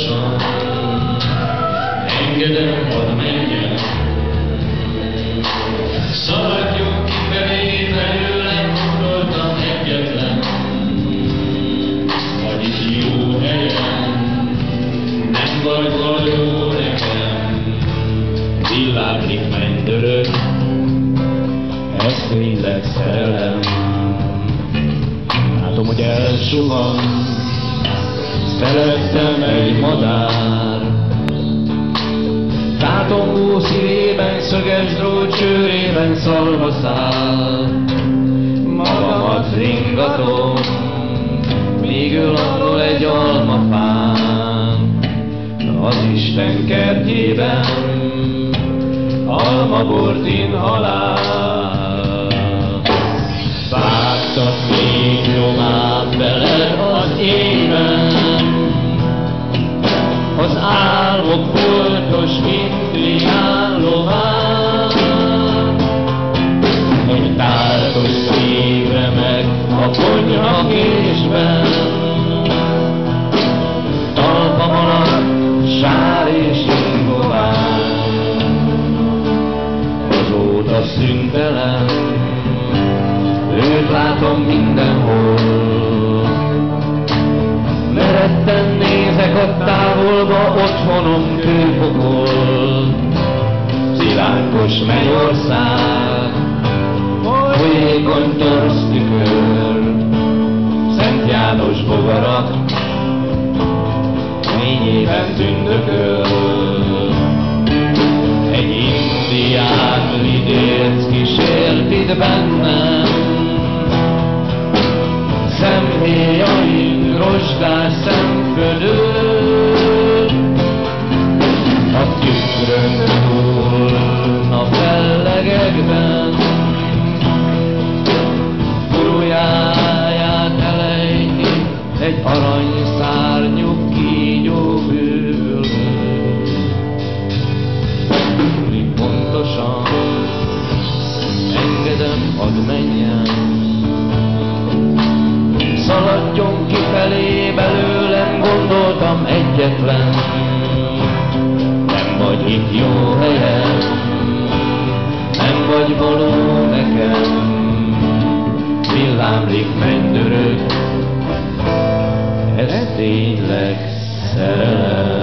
pontosan, engedem, hadd menjen. Szaladjon ki felé, belőlem gondoltam egyetlen, vagy itt jó helyen, nem vagy való nekem. Villámlik mennydörög, ez tényleg szerelem. Látom, hogy elsuhan, Szerettem egy madár. Tátombó szívében, szöges drót csőrében szalmaszál. Magamat ringatom, míg ő landol egy almafán. Az Isten kertjében, almabort inhalál. Egy táltos szívre a konyha késben, talpam alatt sár és ingován. Azóta szüntelen, őt látom mindenhol, Meretten a távolba, otthonom kőpokol. Szilánkos mennyország, folyékony torsz tükör, Szent János bogarak, fényében tündököl. Egy indián lidérc kísért itt bennem, egy aranyszárnyú kígyó bővül. Mi pontosan engedem, hadd menjen, Szaladjon kifelé belőlem, gondoltam egyetlen. Nem vagy itt jó ez tényleg szerelem.